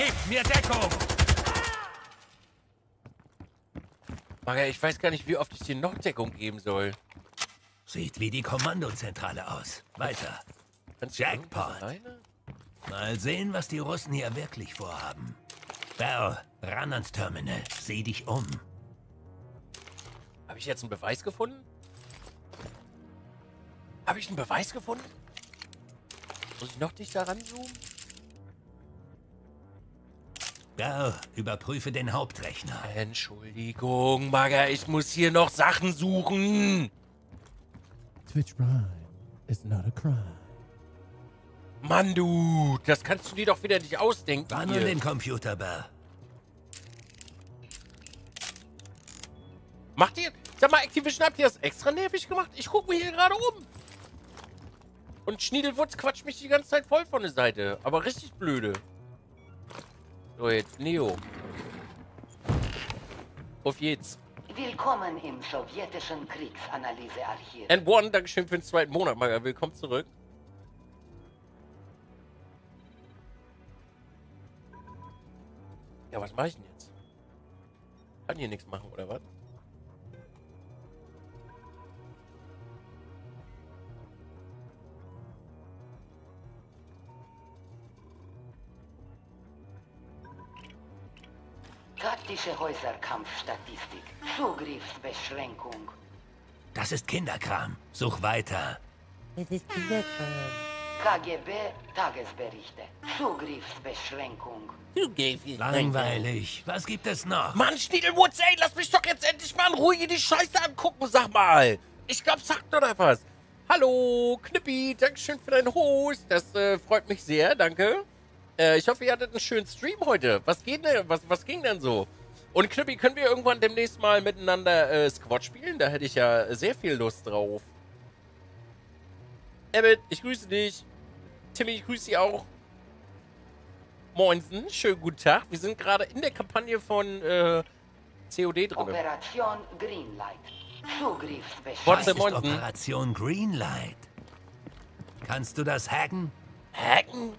Gebt mir Deckung! Maga, ich weiß gar nicht, wie oft ich dir noch Deckung geben soll. Sieht wie die Kommandozentrale aus. Weiter. Kannst Jackpot. Mal sehen, was die Russen hier wirklich vorhaben. Bell, ran ans Terminal. Sieh dich um. Habe ich jetzt einen Beweis gefunden? Habe ich einen Beweis gefunden? Muss ich noch dichter ranzoomen? Bell, überprüfe den Hauptrechner. Entschuldigung, Maga, ich muss hier noch Sachen suchen. Twitch Prime is not a crime. Mann, du, das kannst du dir doch wieder nicht ausdenken. Ran an den Computer, Bell. Macht ihr, sag mal, Activision, habt ihr das extra nervig gemacht? Ich gucke mir hier gerade um. Und Schniedelwurz quatscht mich die ganze Zeit voll von der Seite. Aber richtig blöde. So, jetzt Neo. Auf jetzt. Willkommen im sowjetischen Kriegsanalysearchiv. And One, Dankeschön für den zweiten Monat, Maga. Willkommen zurück. Ja, was mache ich denn jetzt? Kann hier nichts machen, oder was? Taktische Häuserkampfstatistik. Zugriffsbeschränkung. Das ist Kinderkram. Such weiter. KGB Tagesberichte. Zugriffsbeschränkung. Langweilig. Was gibt es noch? Mann, Schniedelwurz, ey, lass mich doch jetzt endlich mal in Ruhe hier die Scheiße angucken, sag mal. Ich glaub, sagt oder was? Hallo, Knippi, Dankeschön für deinen Host. Das äh, freut mich sehr, danke. Äh, ich hoffe, ihr hattet einen schönen Stream heute. Was geht denn, was, was ging denn so? Und Knippi, können wir irgendwann demnächst mal miteinander äh, Squad spielen? Da hätte ich ja sehr viel Lust drauf. Ebbet, ich grüße dich. Timmy, ich grüße dich auch. Moinsen, schönen guten Tag. Wir sind gerade in der Kampagne von äh, COD drin. Operation Greenlight. Ist Monten? Operation Greenlight? Kannst du das hacken? Hacken?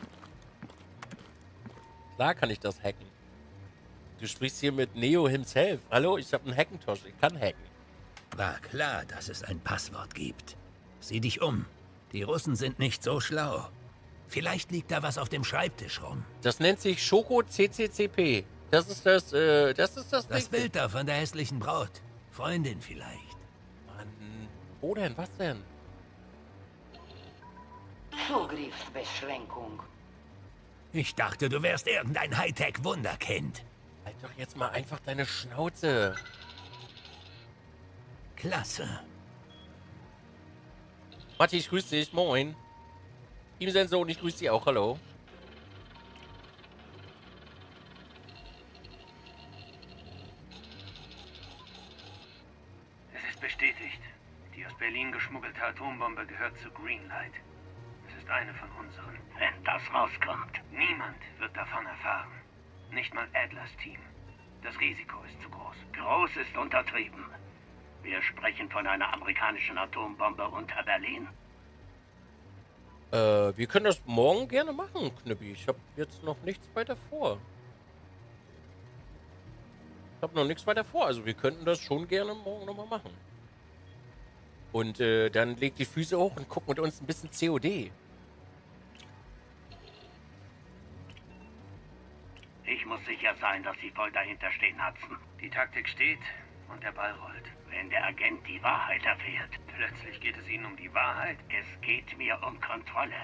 Klar kann ich das hacken. Du sprichst hier mit Neo himself. Hallo, ich habe einen Hackintosh. Ich kann hacken. War klar, dass es ein Passwort gibt. Sieh dich um. Die Russen sind nicht so schlau. Vielleicht liegt da was auf dem Schreibtisch rum. Das nennt sich Schoko CCCP. Das ist das, äh, das ist das, Das. Bild da von der hässlichen Braut. Freundin vielleicht. Mann. Wo denn? Was denn? Zugriffsbeschränkung. Ich dachte, du wärst irgendein Hightech-Wunderkind. Halt doch jetzt mal einfach deine Schnauze. Klasse. Matti, ich grüße dich. Moin. Team Sensor und ich grüße dich auch. Hallo. Es ist bestätigt. Die aus Berlin geschmuggelte Atombombe gehört zu Greenlight. Eine von unseren. Wenn das rauskommt. Niemand wird davon erfahren. Nicht mal Adlers Team. Das Risiko ist zu groß. Groß ist untertrieben. Wir sprechen von einer amerikanischen Atombombe unter Berlin. Äh, wir können das morgen gerne machen, Knippi. Ich habe jetzt noch nichts weiter vor. Ich habe noch nichts weiter vor. Also wir könnten das schon gerne morgen nochmal machen. Und äh, dann legt die Füße hoch und guckt mit uns ein bisschen COD. Muss sicher sein, dass Sie voll dahinter stehen, Hudson. Die Taktik steht und der Ball rollt. Wenn der Agent die Wahrheit erfährt. Plötzlich geht es Ihnen um die Wahrheit. Es geht mir um Kontrolle.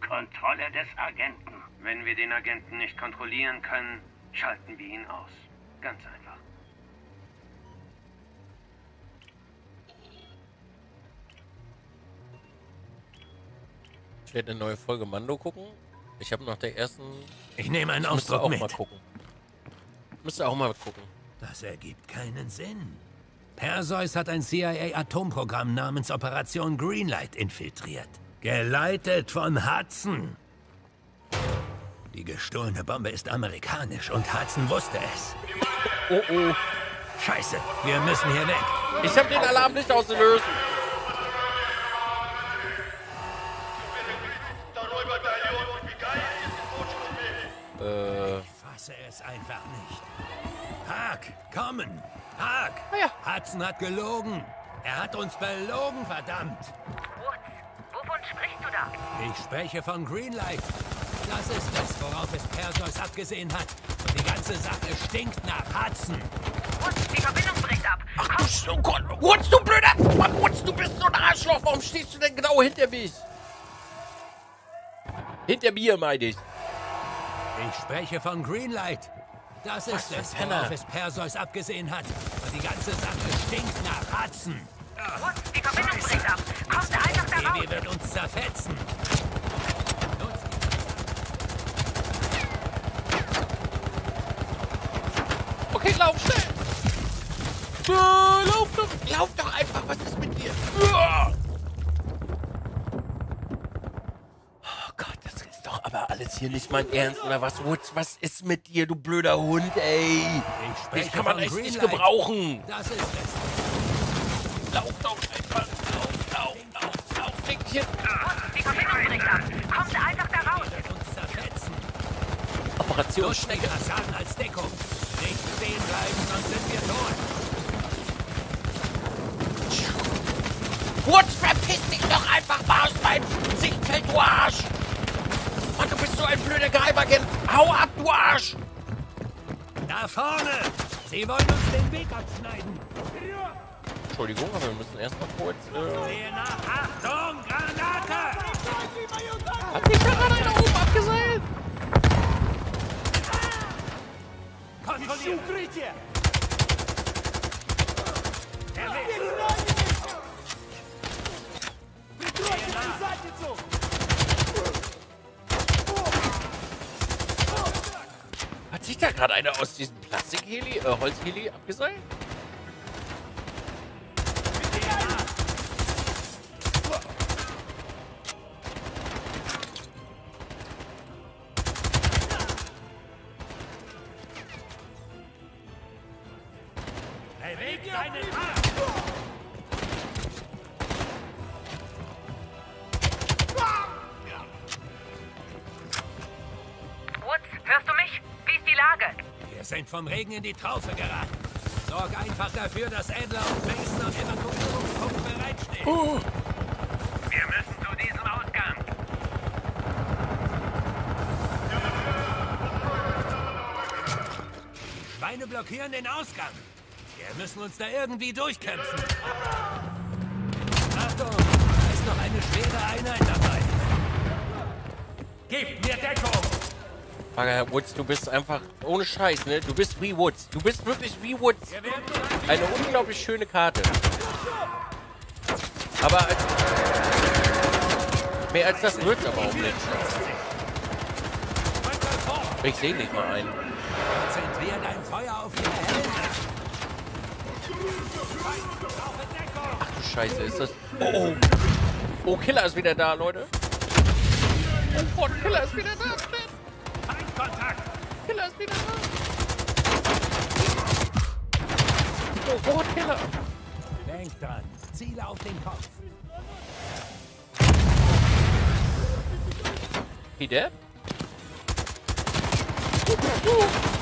Kontrolle des Agenten. Wenn wir den Agenten nicht kontrollieren können, schalten wir ihn aus. Ganz einfach. Ich werde eine neue Folge Mando gucken. Ich habe nach der ersten... Ich nehme einen Ich Ausdruck auch mit. mal gucken. Müsste auch mal gucken. Das ergibt keinen Sinn. Perseus hat ein CIA-Atomprogramm namens Operation Greenlight infiltriert. Geleitet von Hudson. Die gestohlene Bombe ist amerikanisch und Hudson wusste es. Oh oh. Scheiße, wir müssen hier weg. Ich habe den Alarm nicht ausgelöst. Entkommen. Haag, Ah ja. Hudson hat gelogen. Er hat uns belogen, verdammt. Woods, wovon sprichst du da? Ich spreche von Greenlight. Das ist es, worauf es Perseus abgesehen hat. Und die ganze Sache stinkt nach Hudson. Woods, die Verbindung bricht ab. Ach du Sch- oh Gott, Wutz, du blöder... Mann, Wutz, du bist so ein Arschloch. Warum stehst du denn genau hinter mich? Hinter mir, meine ich. Ich spreche von Greenlight. Das ist es, Penner. worauf es Perseus abgesehen hat. Und die ganze Sache stinkt nach Hudson. Woods, die Verbindung bricht ab. Kommt einfach da raus. Wird uns zerfetzen. Okay, lauf schnell. Äh, lauf doch, lauf doch einfach. Was ist mit dir? Uah. Oh Gott, das ist doch aber alles hier nicht mein Ernst, oder was? Wutz, was ist mit dir, du blöder Hund, ey? Ich spreche Dich kann man echt nicht gebrauchen. Das ist es. Lauf doch einfach. Lauf, lauf, lauf, lauf, Fickchen. Woods, die Verbindung bricht ab. Kommt einfach da raus. Operation Schnecke. Fassaden als Deckung. Nicht stehen bleiben, sonst sind wir tot. Wutz, verpiss dich doch einfach mal aus meinem Sichtfeld, du Arsch. Du bist so ein blöder Geheimagent. Hau ab, du Arsch. Da vorne! Sie wollen uns den Weg abschneiden. Entschuldigung, aber wir müssen erst mal kurz... Äh. Achtung, Granate! Hat sich da gerade einer oben abgeseilt? Kontrollieren! Hat sich da gerade einer aus diesem Plastikheli, äh, Holzheli abgeseilt? Sind vom Regen in die Traufe geraten. Sorg einfach dafür, dass Adler und Mason am Evakuierungspunkt bereitstehen. Wir müssen zu diesem Ausgang. Schweine blockieren den Ausgang. Wir müssen uns da irgendwie durchkämpfen. Achtung, da ist noch eine schwere Einheit dabei. Gebt mir Deckung! Bagger, Woods, du bist einfach ohne Scheiß, ne? Du bist wie Woods. Du bist wirklich wie Woods. Eine unglaublich schöne Karte. Aber als, mehr als das wird's aber auch nicht. Ich sehe nicht mal Deckung! Ach du Scheiße, ist das... Oh, oh. Oh, Killer ist wieder da, Leute. Oh Gott, Killer ist wieder da. Feindkontakt! Killer ist wieder da. Oh. Denk dran, Ziele auf den Kopf. He dead? Oh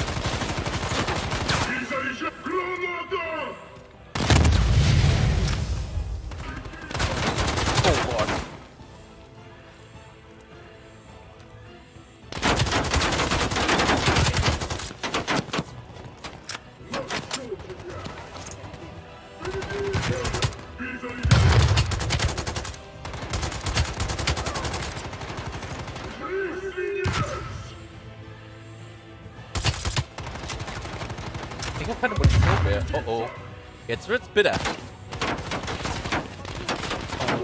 Jetzt wird's bitter.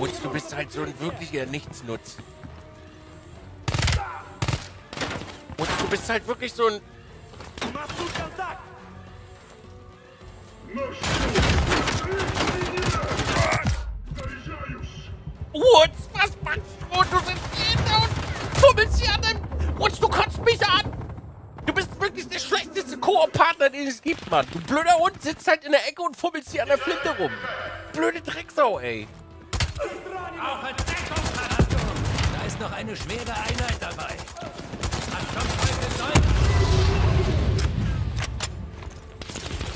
Oh, du bist halt so ein wirklicher Nichtsnutz. Woods, du bist halt wirklich so ein... es gibt, Mann. Du blöder Hund sitzt halt in der Ecke und fummelst hier an der Flinte rum. Blöde Drecksau, ey. Achtung! Da ist noch eine schwere Einheit dabei.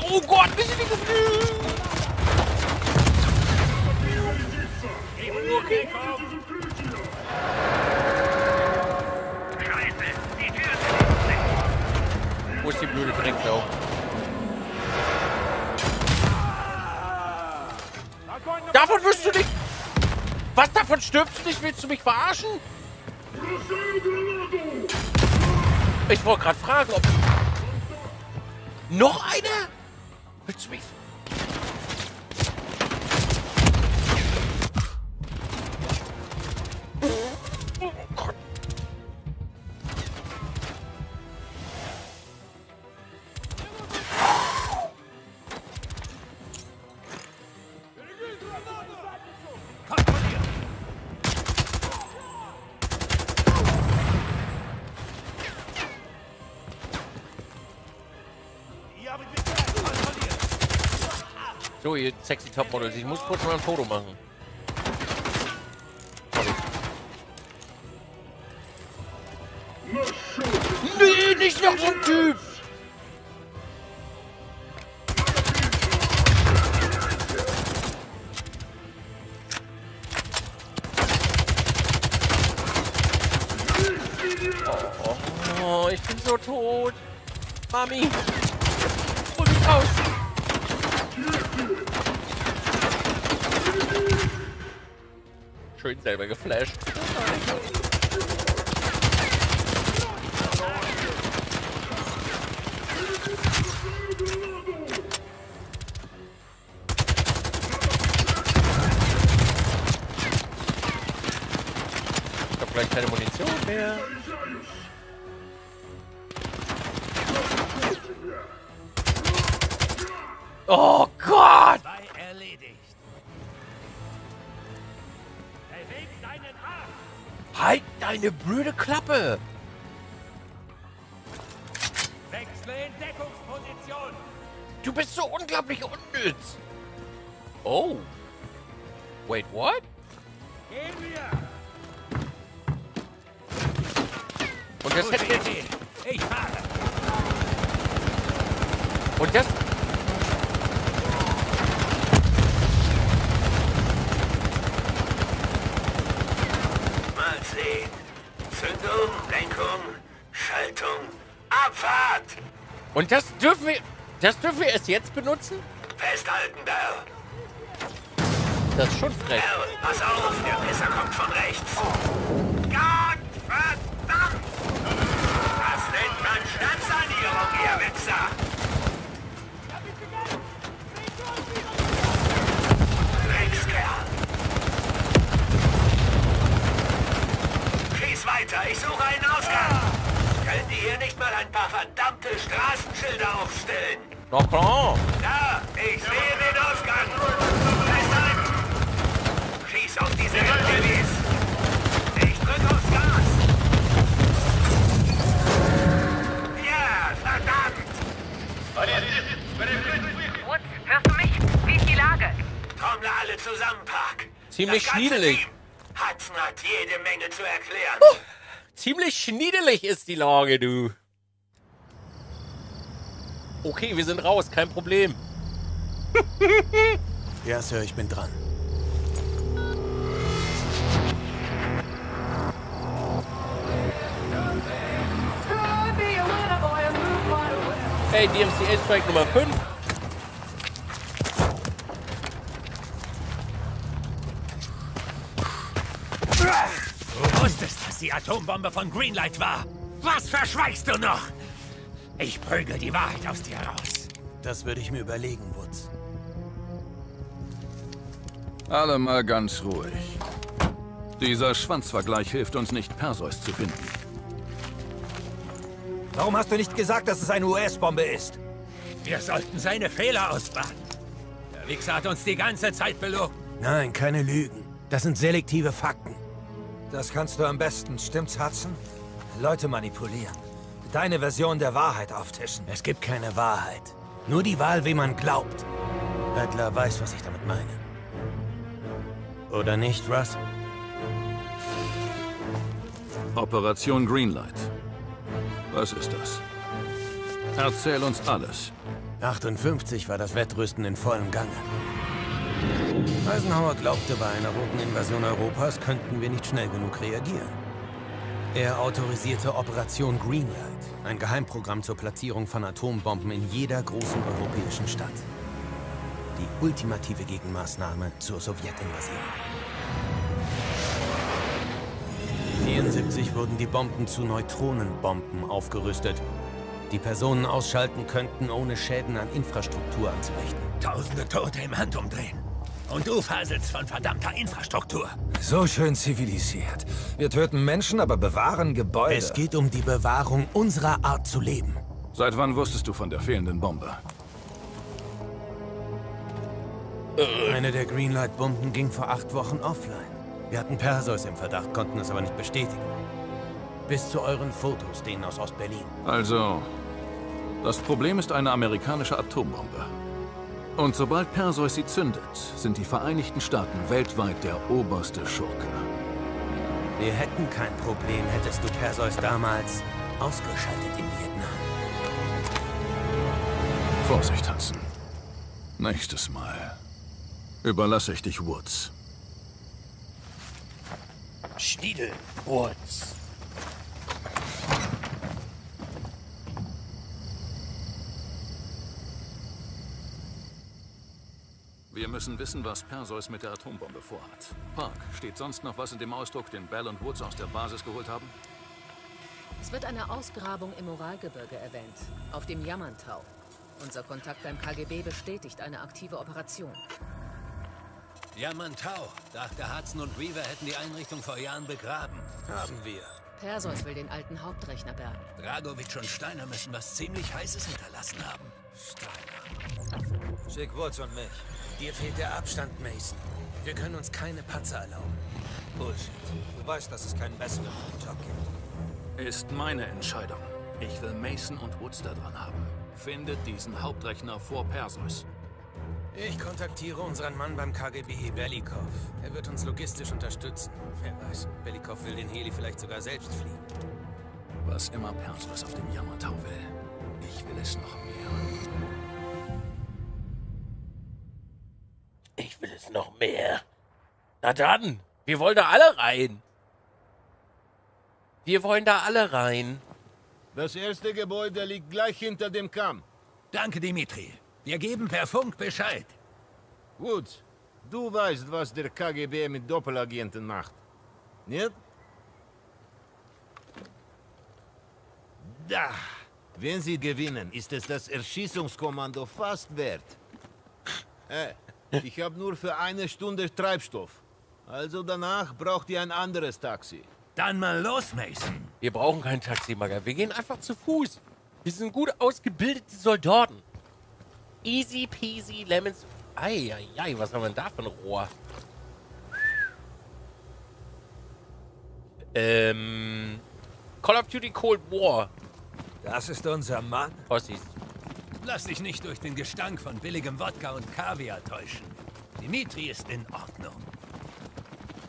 Oh Gott, wir sind nicht komm. Scheiße, die Tür ist. Wo ist die blöde Drecksau? Davon wirst du nicht... Was, davon stirbst du nicht? Willst du mich verarschen? Ich wollte gerade fragen, ob... Noch einer? Willst du mich... So, ihr sexy Topmodels, ich muss kurz mal ein Foto machen. Nee, nicht noch so ein Typ! Schön selber geflasht. Und das... Mal sehen. Zündung, Lenkung, Schaltung, Abfahrt. Und das dürfen wir... Das dürfen wir erst jetzt benutzen? Festhalten, Bell. Das ist schon frech. Bell, pass auf, der Pisser kommt von rechts. Gott verdammt! Das nennt man Stadtsanierung, ihr Wichser. Dreckskerl. Schieß weiter, ich suche einen Ausgang. Können die hier nicht mal ein paar verdammte Straßenschilder aufstellen? Na klar. Da, ich sehe den Ausgang. Festhalten. Schieß auf diese LKWs. Ich drück aufs Gas. Ja, verdammt. Woods, hörst du mich? Wie ist die Lage? Trommler alle zusammen, Park. Ziemlich schniedelig. Hat jede Menge zu erklären. Ziemlich schniedelig ist die Lage, du. Okay, wir sind raus, kein Problem. Ja, Sir, ich bin dran. Hey, DMCA Strike Nummer 5. Du wusstest, dass die Atombombe von Greenlight war. Was verschweigst du noch? Ich prügel die Wahrheit aus dir raus. Das würde ich mir überlegen, Woods. Alle mal ganz ruhig. Dieser Schwanzvergleich hilft uns nicht, Perseus zu finden. Warum hast du nicht gesagt, dass es eine US-Bombe ist? Wir sollten seine Fehler ausbaden. Der Wichser hat uns die ganze Zeit belogen. Nein, keine Lügen. Das sind selektive Fakten. Das kannst du am besten, stimmt's, Hudson? Leute manipulieren. Deine Version der Wahrheit auftischen. Es gibt keine Wahrheit. Nur die Wahl, wem man glaubt. Adler weiß, was ich damit meine. Oder nicht, Russ? Operation Greenlight. Was ist das? Erzähl uns alles. 58 war das Wettrüsten in vollem Gange. Eisenhower glaubte, bei einer roten Invasion Europas könnten wir nicht schnell genug reagieren. Er autorisierte Operation Greenlight, ein Geheimprogramm zur Platzierung von Atombomben in jeder großen europäischen Stadt. Die ultimative Gegenmaßnahme zur Sowjetinvasion. 1974 wurden die Bomben zu Neutronenbomben aufgerüstet, die Personen ausschalten könnten, ohne Schäden an Infrastruktur anzurichten. Tausende Tote im Handumdrehen. Und du faselst von verdammter Infrastruktur. So schön zivilisiert. Wir töten Menschen, aber bewahren Gebäude. Es geht um die Bewahrung unserer Art zu leben. Seit wann wusstest du von der fehlenden Bombe? Eine der Greenlight-Bomben ging vor acht Wochen offline. Wir hatten Perseus im Verdacht, konnten es aber nicht bestätigen. Bis zu euren Fotos, denen aus Ostberlin. Also, das Problem ist eine amerikanische Atombombe. Und sobald Perseus sie zündet, sind die Vereinigten Staaten weltweit der oberste Schurke. Wir hätten kein Problem, hättest du Perseus damals ausgeschaltet in Vietnam. Vorsicht, Hudson. Nächstes Mal überlasse ich dich Woods. Stiedel, Woods. Wir müssen wissen, was Perseus mit der Atombombe vorhat. Park, steht sonst noch was in dem Ausdruck, den Bell und Woods aus der Basis geholt haben? Es wird eine Ausgrabung im Moralgebirge erwähnt, auf dem Jammantau. Unser Kontakt beim KGB bestätigt eine aktive Operation. Yamantau. Dachte Hudson und Weaver hätten die Einrichtung vor Jahren begraben. Haben wir. Perseus will den alten Hauptrechner bergen. Dragovic und Steiner müssen was ziemlich Heißes hinterlassen haben. Steiner. Schick Woods und mich. Dir fehlt der Abstand, Mason. Wir können uns keine Patzer erlauben. Bullshit. Du weißt, dass es keinen besseren Job gibt. Ist meine Entscheidung. Ich will Mason und Woods da dran haben. Findet diesen Hauptrechner vor Perseus. Ich kontaktiere unseren Mann beim KGB, Belikov. Er wird uns logistisch unterstützen. Wer weiß, Belikov will den Heli vielleicht sogar selbst fliegen. Was immer Perseus auf dem Yamantau will, ich will es noch mehr. Ich will es noch mehr. Na dann, wir wollen da alle rein. Wir wollen da alle rein. Das erste Gebäude liegt gleich hinter dem Kamm. Danke, Dimitri. Wir geben per Funk Bescheid. Gut. Du weißt, was der KGB mit Doppelagenten macht. Nicht? Da. Wenn sie gewinnen, ist es das Erschießungskommando fast wert. Äh, ich habe nur für eine Stunde Treibstoff. Also danach braucht ihr ein anderes Taxi. Dann mal los, Mason. Wir brauchen kein Taxi, Maga. Wir gehen einfach zu Fuß. Wir sind gut ausgebildete Soldaten. Easy peasy lemons. Eieiei, was haben wir denn da für ein Rohr? Ähm. Call of Duty Cold War. Das ist unser Mann. Ossis. Lass dich nicht durch den Gestank von billigem Wodka und Kaviar täuschen. Dimitri ist in Ordnung.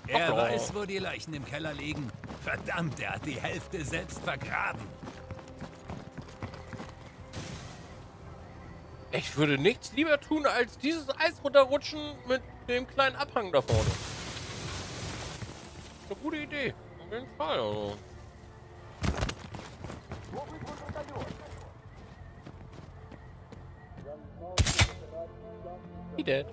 Er Ach, weiß, wo die Leichen im Keller liegen. Verdammt, er hat die Hälfte selbst vergraben. Ich würde nichts lieber tun, als dieses Eis runterrutschen mit dem kleinen Abhang da vorne. Eine gute Idee. Auf jeden Fall. Also. He dead.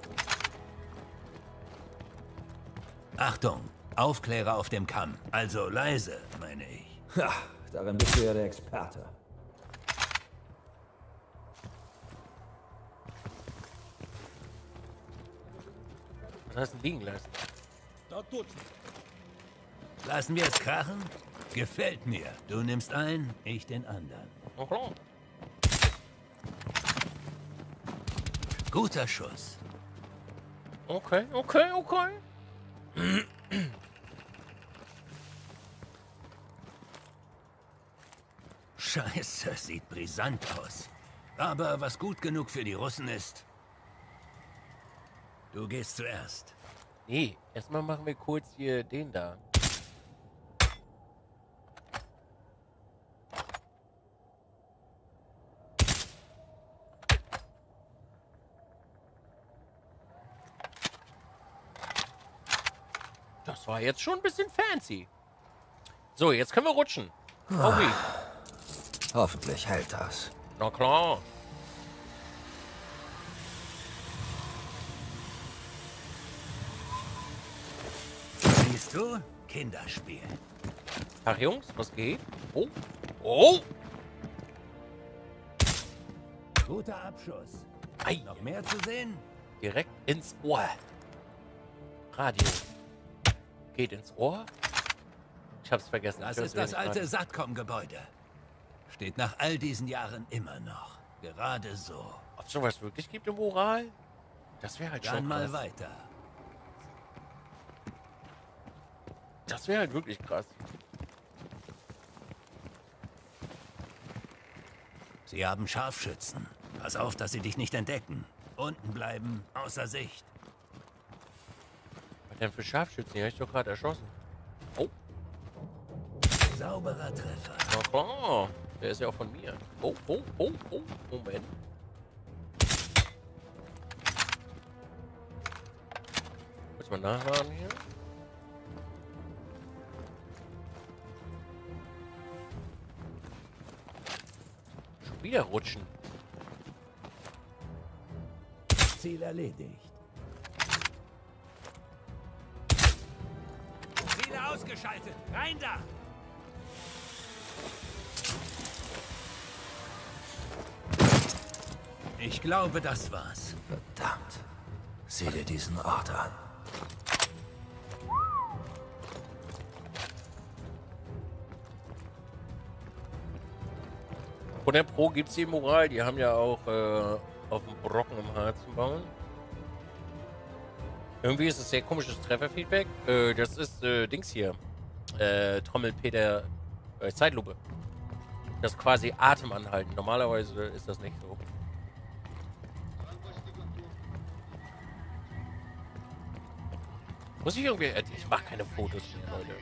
Achtung, Aufklärer auf dem Kamm. Also leise, meine ich. Ha, darin bist du ja der Experte. Was hast du liegen lassen? Lassen wir es krachen? Gefällt mir. Du nimmst einen, ich den anderen. Okay. Guter Schuss. Okay, okay, okay. Scheiße, sieht brisant aus. Aber was gut genug für die Russen ist. Du gehst zuerst. Nee, erstmal machen wir kurz hier den da. Das war jetzt schon ein bisschen fancy. So, jetzt können wir rutschen. Auf wie? Hoffentlich hält das. Na klar. Siehst du? Kinderspiel. Ach Jungs, was geht? Oh. Oh. Guter Abschuss. Ei. Noch mehr zu sehen? Direkt ins Ohr. Radio. Geht ins Ohr. Ich hab's vergessen. Das ist das alte. Satcom-Gebäude. Steht nach all diesen Jahren immer noch. Gerade so. Ob es sowas wirklich gibt im Ural? Das wäre halt Dann schon mal krass. weiter. Das wäre halt wirklich krass. Sie haben Scharfschützen. Pass auf, dass sie dich nicht entdecken. Unten bleiben, außer Sicht. Denn für Scharfschützen? Die habe ich doch gerade erschossen. Oh, Sauberer Treffer. klar. Der ist ja auch von mir. Oh, oh, oh, oh. Moment. Muss mal nachladen hier. Schon wieder rutschen. Ziel erledigt. Ausgeschaltet. Rein da! Ich glaube, das war's. Verdammt. Sieh dir diesen Ort an. Von der Pro gibt's die Moral. Die haben ja auch äh, auf dem Brocken im Harzen bauen. Irgendwie ist es sehr komisches Trefferfeedback. Äh, das ist äh, Dings hier. Äh, Trommelpeter äh, Zeitlupe. Das quasi Atem anhalten. Normalerweise ist das nicht so. Muss ich irgendwie. äh, Ich mache keine Fotos mehr, Leute.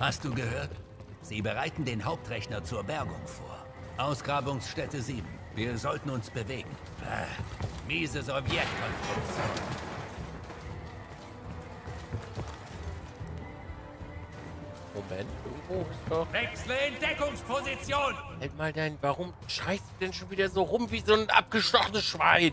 Hast du gehört? Sie bereiten den Hauptrechner zur Bergung vor. Ausgrabungsstätte 7. Wir sollten uns bewegen. Ah, miese Sowjetkonstruktion. Moment, irgendwo ist doch. Wechsle in Deckungsposition! Halt mal dein. Warum scheißt du denn schon wieder so rum wie so ein abgestochenes Schwein?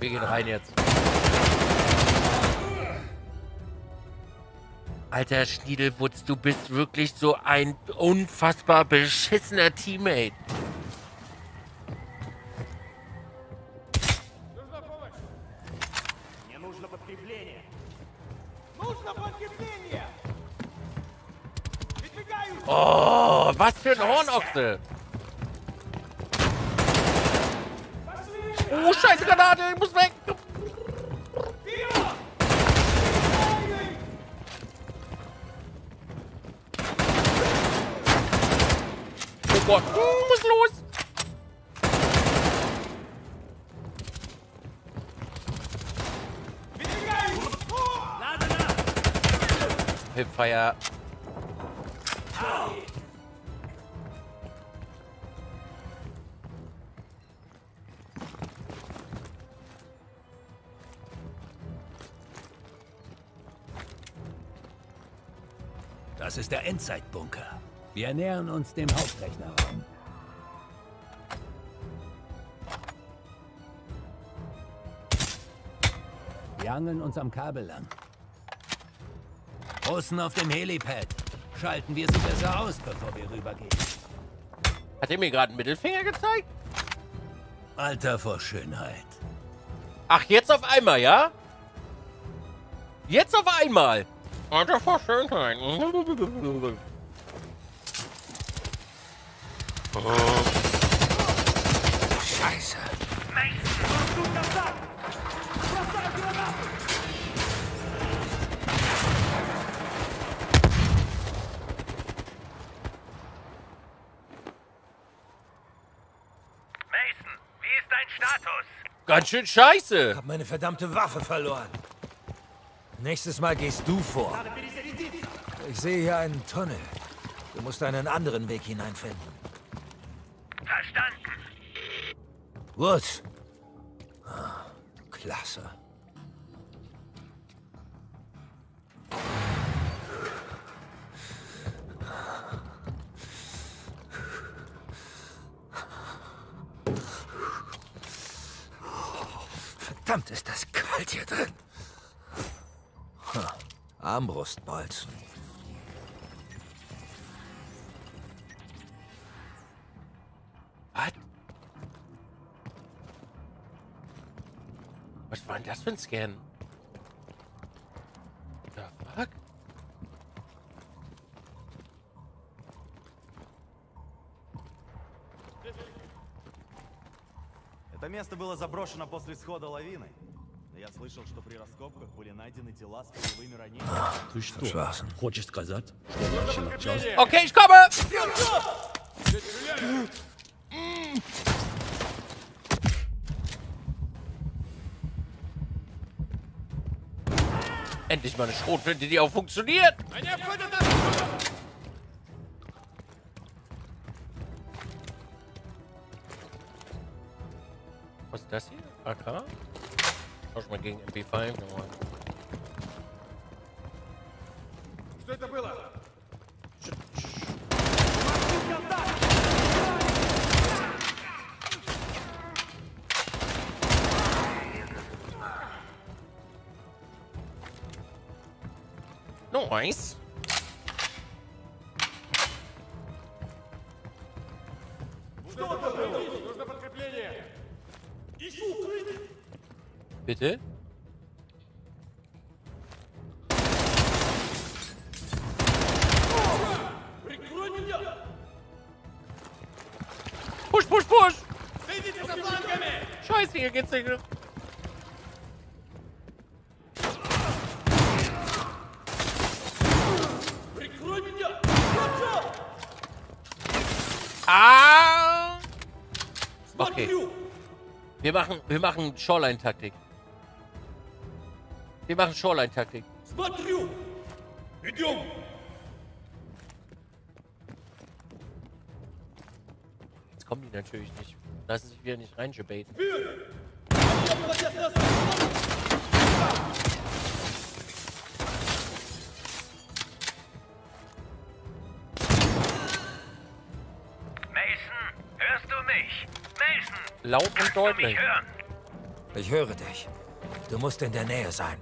Wir gehen rein jetzt. Alter Schniedelwutz, du bist wirklich so ein unfassbar beschissener Teammate. Oh, was für ein Hornochse! Granate, ich muss weg! Oh Gott, uh, muss los! Hipfire. Das ist der Endzeitbunker. Wir nähern uns dem Hauptrechnerraum. Wir angeln uns am Kabel lang. Russen auf dem Helipad. Schalten wir sie besser aus, bevor wir rübergehen. Hat er mir gerade einen Mittelfinger gezeigt? Alter vor Schönheit. Ach, jetzt auf einmal, ja? Jetzt auf einmal. Alter vor Schönheit. Oh. Scheiße. Ganz schön scheiße. Ich hab meine verdammte Waffe verloren. Nächstes Mal gehst du vor. Ich sehe hier einen Tunnel. Du musst einen anderen Weg hineinfinden. Verstanden. Woods. Ah, klasse. Verdammt, ist das kalt hier drin. Armbrustbolzen. Was? Was war denn das für ein Scan? The fuck? Это место было заброшено после схода лавины. Но я слышал, что при раскопках были найдены тела с пулевыми ранениями. Ты что, Согласен. хочешь сказать, что вообще сейчас... Okay, ich komme! Endlich mal eine Schrotflinte, die auch funktioniert. P5 and one. Что это было? Nice. Что это было? Нужно подкрепление. Ищу укрытие. Bitte? Digga. Ah! Okay. Wir machen, wir machen Shoreline-Taktik. Wir machen Shoreline-Taktik. Jetzt kommen die natürlich nicht. Lassen sich wieder nicht reingebaiten. Laut und kannst du deutlich. mich hören? Ich höre dich. Du musst in der Nähe sein.